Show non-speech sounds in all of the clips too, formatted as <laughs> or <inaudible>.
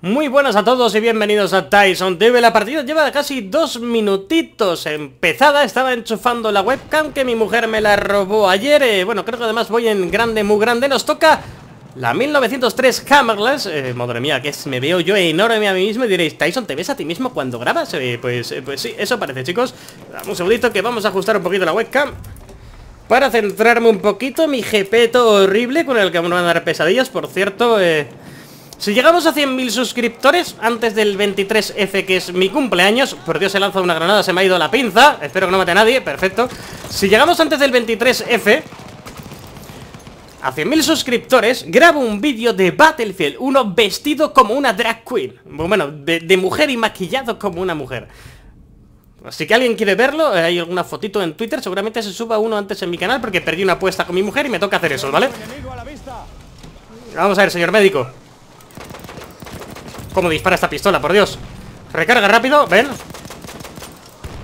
Muy buenas a todos y bienvenidos a Tyson TV La partida lleva casi dos minutitos empezada. Estaba enchufando la webcam que mi mujer me la robó ayer. Eh, Bueno, creo que además voy en grande, muy grande. Nos toca la 1903 Hammerless eh, Madre mía, que me veo yo enorme a mí mismo Y diréis, Tyson, ¿te ves a ti mismo cuando grabas? Eh, pues, pues sí, eso parece, chicos. Dame un segundito que vamos a ajustar un poquito la webcam Para centrarme un poquito. Mi jepeto horrible con el que me van a dar pesadillas Por cierto, eh... Si llegamos a 100.000 suscriptores antes del 23F, que es mi cumpleaños Por Dios, se lanza una granada, se me ha ido la pinza Espero que no mate a nadie, perfecto. Si llegamos antes del 23F A 100.000 suscriptores Grabo un vídeo de Battlefield 1 vestido como una drag queen. Bueno, de, de mujer y maquillado como una mujer. Así que alguien quiere verlo, eh, hay alguna fotito en Twitter Seguramente se suba uno antes en mi canal Porque perdí una apuesta con mi mujer y me toca hacer eso, ¿vale? Vamos a ver, señor médico ¿Cómo dispara esta pistola? Por Dios. Recarga rápido, ven.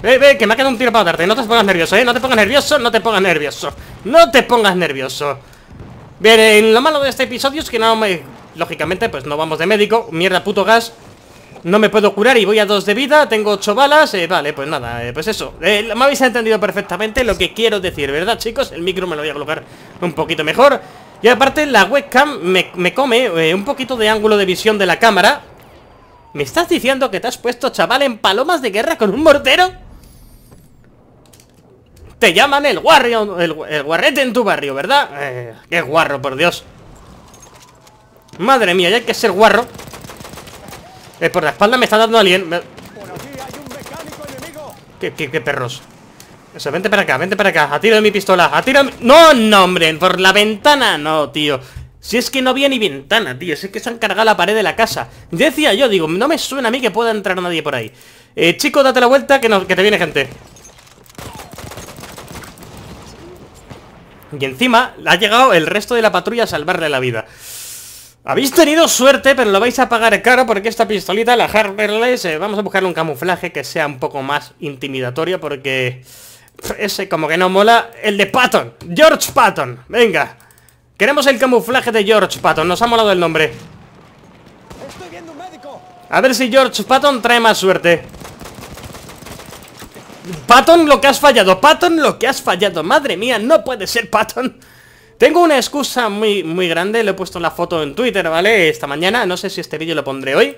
Ve, ve, que me ha quedado un tiro para darte. No te pongas nervioso, eh. No te pongas nervioso, no te pongas nervioso. No te pongas nervioso. Bien, lo malo de este episodio es que no me... Lógicamente, pues no vamos de médico. Mierda, puto gas. No me puedo curar y voy a dos de vida, tengo ocho balas, eh, vale, pues nada, eh, pues eso. Eh, Me habéis entendido perfectamente lo que quiero decir, ¿verdad chicos? El micro me lo voy a colocar un poquito mejor. Y aparte la webcam me, me come eh, un poquito de ángulo de visión de la cámara ¿Me estás diciendo que te has puesto, chaval, en palomas de guerra con un mortero? Te llaman el guarrio, el, el guarrete en tu barrio, ¿verdad? Eh, qué guarro, por Dios. Madre mía, ya hay que ser guarro. Eh, por la espalda me está dando alguien me... ¿Qué, qué, qué perros. Eso, vente para acá, vente para acá. Atiro de mi pistola, atiro No, no, hombre, por la ventana No, tío si es que no había ni ventana, tío Si es que se han cargado la pared de la casa Decía yo, digo, no me suena a mí que pueda entrar nadie por ahí eh, chico, date la vuelta que, no, que te viene gente Y encima ha llegado el resto de la patrulla a salvarle la vida habéis tenido suerte, pero lo vais a pagar caro porque esta pistolita, la Harperless, eh, vamos a buscarle un camuflaje que sea un poco más intimidatorio porque ese como que no mola. El de Patton, George Patton, venga. Queremos el camuflaje de George Patton, nos ha molado el nombre. A ver si George Patton trae más suerte. Patton, lo que has fallado, Patton, lo que has fallado. Madre mía, no puede ser Patton. Tengo una excusa muy, muy grande, le he puesto la foto en Twitter, ¿vale? Esta mañana, no sé si este vídeo lo pondré hoy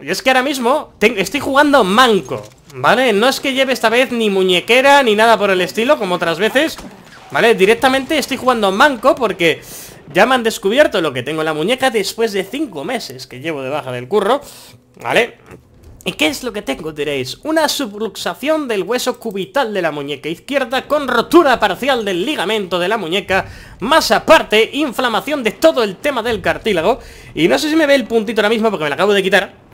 Y es que ahora mismo estoy jugando manco, ¿vale? No es que lleve esta vez ni muñequera ni nada por el estilo, como otras veces ¿Vale? Directamente estoy jugando manco porque ya me han descubierto lo que tengo en la muñeca después de 5 meses que llevo de baja del curro ¿Vale? ¿Y qué es lo que tengo, diréis? Una subluxación del hueso cubital de la muñeca izquierda con rotura parcial del ligamento de la muñeca, más aparte, inflamación de todo el tema del cartílago. Y no sé si me ve el puntito ahora mismo porque me lo acabo de quitar.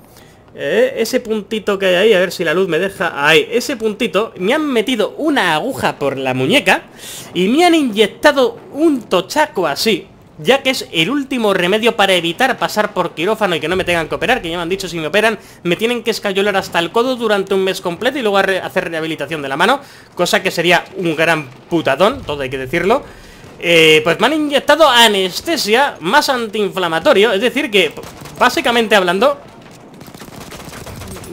Eh, ese puntito que hay ahí, a ver si la luz me deja... Ahí, ese puntito, me han metido una aguja por la muñeca y me han inyectado un tochaco así ya que es el último remedio para evitar pasar por quirófano y que no me tengan que operar, que ya me han dicho si me operan me tienen que escayolar hasta el codo durante un mes completo y luego hacer rehabilitación de la mano, cosa que sería un gran putadón, todo hay que decirlo. Eh, pues me han inyectado anestesia más antiinflamatorio, es decir que, básicamente hablando,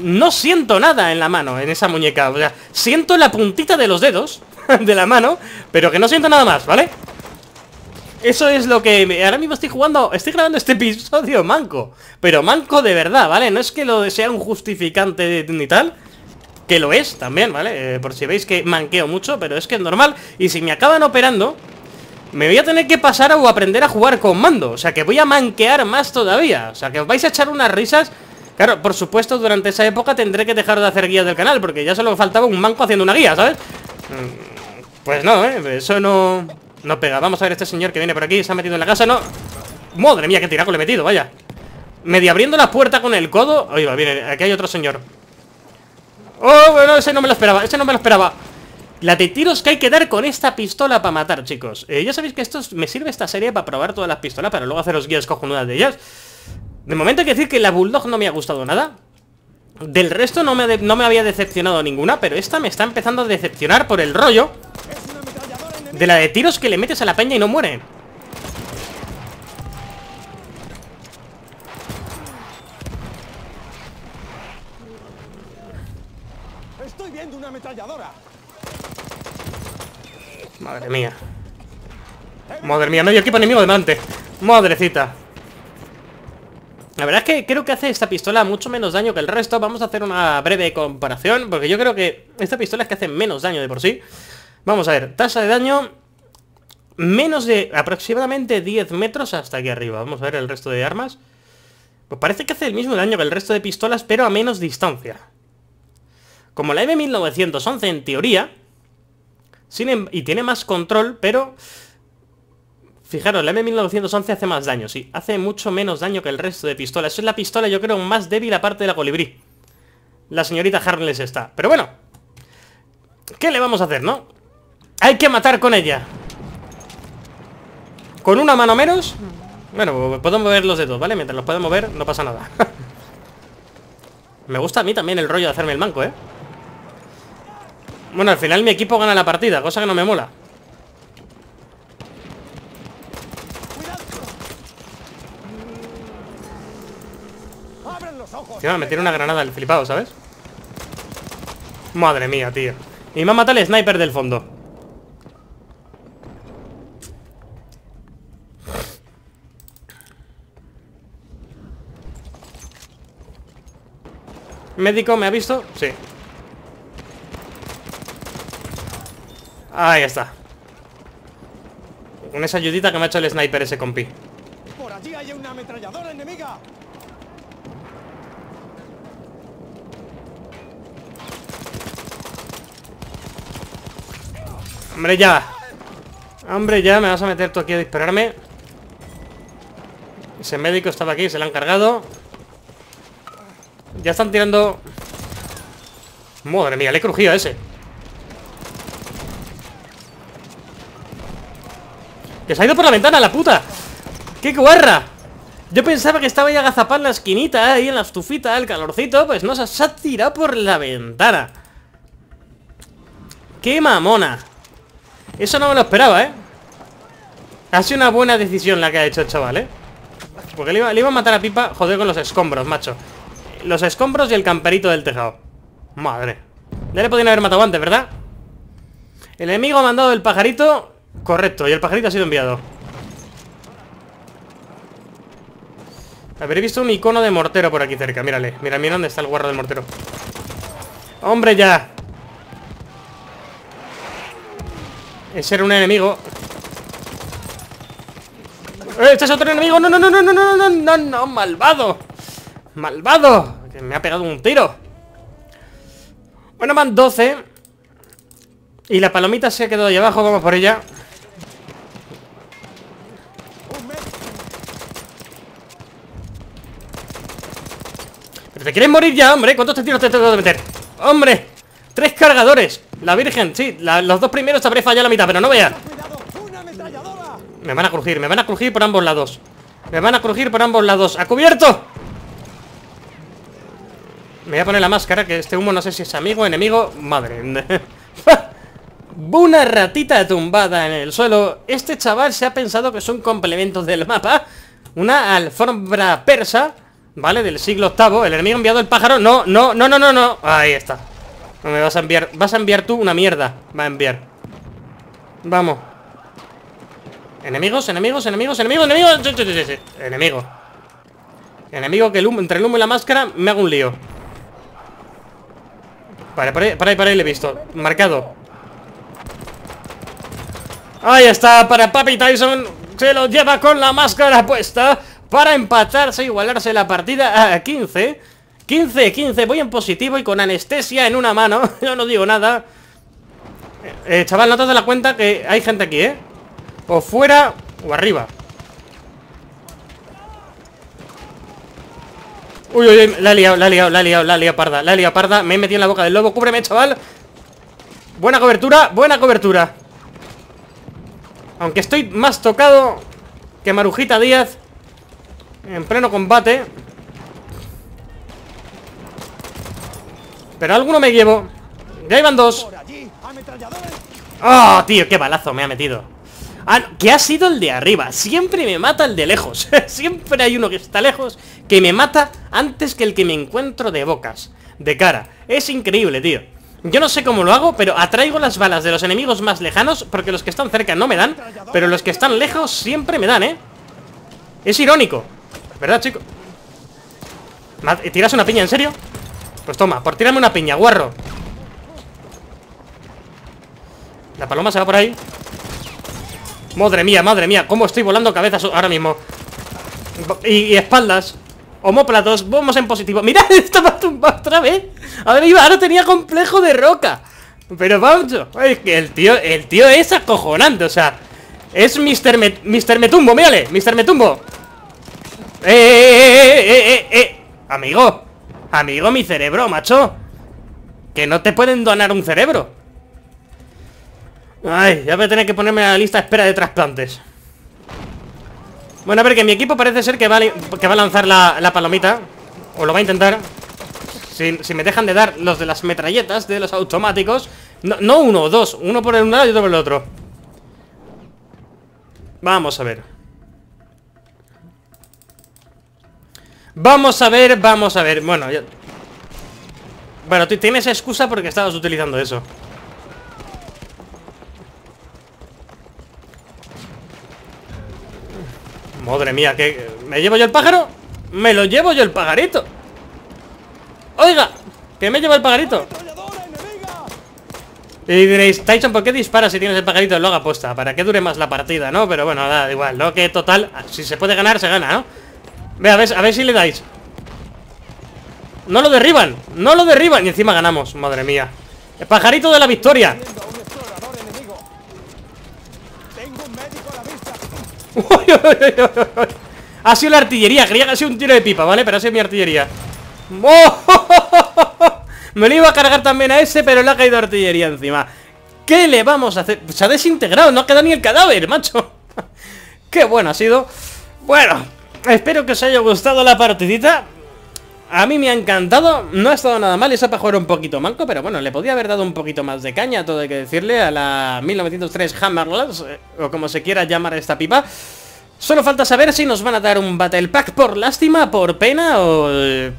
no siento nada en la mano, en esa muñeca, o sea, siento la puntita de los dedos <laughs> de la mano, pero que no siento nada más, ¿vale? Eso es lo que... Ahora mismo estoy jugando... Estoy grabando este episodio manco. Pero manco de verdad, ¿vale? No es que lo sea un justificante ni tal. Que lo es también, ¿vale? Eh, por si veis que manqueo mucho, pero es que es normal. Y si me acaban operando... Me voy a tener que pasar o aprender a jugar con mando. O sea, que voy a manquear más todavía. O sea, que os vais a echar unas risas... Claro, por supuesto, durante esa época tendré que dejar de hacer guías del canal Porque ya solo faltaba un manco haciendo una guía, ¿sabes? Mm, pues no, ¿eh? Eso no... No pega, vamos a ver este señor que viene por aquí Se ha metido en la casa, no Madre mía, qué tiraco le he metido, vaya. Medio abriendo la puerta con el codo. Oiga, viene, aquí hay otro señor. Oh, bueno, ese no me lo esperaba Ese no me lo esperaba. La de tiros que hay que dar con esta pistola para matar, chicos. Eh, Ya sabéis que esto me sirve esta serie para probar todas las pistolas Para luego haceros guías cojonudas de ellas de momento hay que decir que la Bulldog no me ha gustado nada. Del resto no me, no me había decepcionado ninguna, pero esta me está empezando a decepcionar por el rollo de la de tiros que le metes a la peña y no muere. Estoy viendo una ametralladora. Madre mía. Madre mía, no hay equipo enemigo delante. Madrecita. La verdad es que creo que hace esta pistola mucho menos daño que el resto. Vamos a hacer una breve comparación, porque yo creo que esta pistola es que hace menos daño de por sí. Vamos a ver, tasa de daño menos de aproximadamente 10 metros hasta aquí arriba. Vamos a ver el resto de armas. Pues parece que hace el mismo daño que el resto de pistolas, pero a menos distancia. Como la M1911 en teoría, em- y tiene más control, pero... Fijaros, la M1911 hace más daño, sí. Hace mucho menos daño que el resto de pistolas. Esa es la pistola, yo creo, más débil aparte de la colibrí. La señorita Harness está. Pero bueno. ¿Qué le vamos a hacer, no? Hay que matar con ella. Con una mano menos Bueno, puedo mover los dedos, ¿vale? Mientras los puedo mover, no pasa nada <laughs> Me gusta a mí también el rollo de hacerme el manco, ¿eh? Bueno, al final mi equipo gana la partida Cosa que no me mola Tío, me tiene una granada el flipado, ¿sabes? Madre mía, tío. Y me ha matado el sniper del fondo. Médico, ¿me ha visto? Sí. Ahí está. Con esa ayudita que me ha hecho el sniper ese compi Por allí hay una ametralladora enemiga Hombre, ya Hombre, ya, me vas a meter tú aquí a dispararme Ese médico estaba aquí, se le han cargado ya están tirando... Madre mía, le he crujido a ese. Que se ha ido por la ventana, la puta. ¡Qué guarra! Yo pensaba que estaba ya agazapado en la esquinita, ahí en la estufita, el calorcito. Pues no, se ha tirado por la ventana. ¡Qué mamona! Eso no me lo esperaba, ¿eh? Ha sido una buena decisión la que ha hecho el chaval, ¿eh? Porque le iba, a matar a Pipa, joder, con los escombros, macho los escombros y el camperito del tejado. Madre. Ya le podían haber matado antes, ¿verdad? El enemigo ha mandado el pajarito Correcto, y el pajarito ha sido enviado Habré visto un icono de mortero por aquí cerca Mírale, mira, mira dónde está el guarro del mortero ¡Hombre, ya! Ese era un enemigo ¡Eh, ¡Este es otro enemigo! ¡No, no, no, no, no, no, no, no, no, malvado! ¡Malvado! Me ha pegado un tiro Bueno, van 12 Y la palomita se ha quedado ahí abajo Vamos por ella Pero te quieres morir ya, hombre ¿Cuántos tiros te tengo que meter? ¡Hombre! Tres cargadores La virgen, sí Los dos primeros habré fallado la mitad Pero no veas Me van a crujir Me van a crujir por ambos lados Me van a crujir por ambos lados ¡A cubierto! Me voy a poner la máscara, que este humo no sé si es amigo o enemigo. Madre. <laughs> Una ratita tumbada en el suelo. Este chaval se ha pensado que son complementos del mapa. Una alfombra persa, ¿vale? Del siglo octavo. El enemigo ha enviado el pájaro. No, no, no, no, no, no. Ahí está. No me vas a enviar. Vas a enviar tú una mierda. Va a enviar. Vamos. Enemigos, enemigos, enemigos, enemigos, enemigos. Enemigo. Enemigo que entre el humo y la máscara me hago un lío. Vale, por ahí, por ahí, por ahí le he visto Marcado Ahí está, para Papi Tyson Se lo lleva con la máscara puesta Para empatarse, igualarse la partida a 15 15, 15, voy en positivo y con anestesia en una mano. <laughs> Yo no digo nada. Eh, Chaval, no te das la cuenta que hay gente aquí, ¿eh? O fuera o arriba. Uy, uy, uy, la he liado, la he liado, la he liado, la he parda La he liado parda, me he metido en la boca del lobo. Cúbreme, chaval. Buena cobertura, buena cobertura. Aunque estoy más tocado Que Marujita Díaz En pleno combate Pero alguno me llevo Ya iban dos ¡Oh, tío! ¡Qué balazo me ha metido! Ah, que ha sido el de arriba Siempre me mata el de lejos <laughs> Siempre hay uno que está lejos Que me mata antes que el que me encuentro de bocas De cara Es increíble, tío Yo no sé cómo lo hago, pero atraigo las balas de los enemigos más lejanos Porque los que están cerca no me dan Pero los que están lejos siempre me dan, ¿eh? Es irónico ¿Verdad, chico? ¿Tiras una piña, en serio? Pues toma, por tirarme una piña, guarro La paloma se va por ahí Madre mía, madre mía Cómo estoy volando cabezas ahora mismo Y, espaldas Homóplatos, vamos en positivo <laughs> Mira, estaba tumbado otra vez A ver, ahora tenía complejo de roca Pero vamos, es que el tío El tío es acojonante, o sea Es Mr. Mr. Metumbo, mírale Mr. Metumbo eh eh, eh, eh, eh, eh, Amigo Amigo, mi cerebro, macho. Que no te pueden donar un cerebro. Ay, ya voy a tener que ponerme a la lista de espera de trasplantes. Bueno, a ver, que mi equipo parece ser que va a, lanzar la, palomita. O lo va a intentar. Si, si, me dejan de dar los de las metralletas De los automáticos No, no uno, dos, uno por el un lado y otro por el otro. Vamos a ver Vamos a ver, vamos a ver Bueno, ya... Bueno, tú tienes excusa porque estabas utilizando eso Madre mía, que ¿me llevo yo el pájaro? Me lo llevo yo el pajarito Oiga, que me llevo el pajarito y diréis, Tyson, ¿por qué disparas si tienes el pajarito? Lo haga aposta, para que dure más la partida, ¿no? Pero bueno, da igual, lo que total, si se puede ganar, se gana, ¿no? Ve, a ver, si le dais. No lo derriban, no lo derriban. Y encima ganamos, madre mía. El pajarito de la victoria. Ha sido la artillería, creía que ha sido un tiro de pipa, ¿vale? Pero ha sido mi artillería. <laughs> Me lo iba a cargar también a ese, pero le ha caído artillería encima. ¿Qué le vamos a hacer? Se ha desintegrado, no ha quedado ni el cadáver, macho. <laughs> Qué bueno ha sido. Bueno, espero que os haya gustado la partidita a mí me ha encantado, no ha estado nada mal, esa para jugar un poquito manco, pero bueno, le podía haber dado un poquito más de caña, todo hay que decirle, a la 1903 Hammerless, eh, o como se quiera llamar esta pipa. Solo falta saber si nos van a dar un Battle Pack por lástima, por pena o... Eh,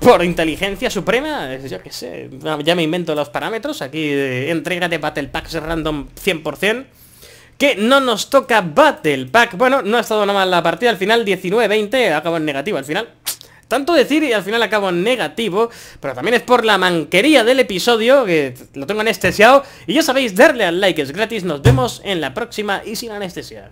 por inteligencia suprema, yo qué sé, ya me invento los parámetros, aquí eh, entrega de Battle Packs random 100%. Que no nos toca Battle Pack Bueno, no ha estado nada mal la partida Al final 19-20, acabo en negativo al final tanto decir y al final acabo en negativo, pero también es por la manquería del episodio, que lo tengo anestesiado. Y ya sabéis, darle al like, es gratis. Nos vemos en la próxima y sin anestesia.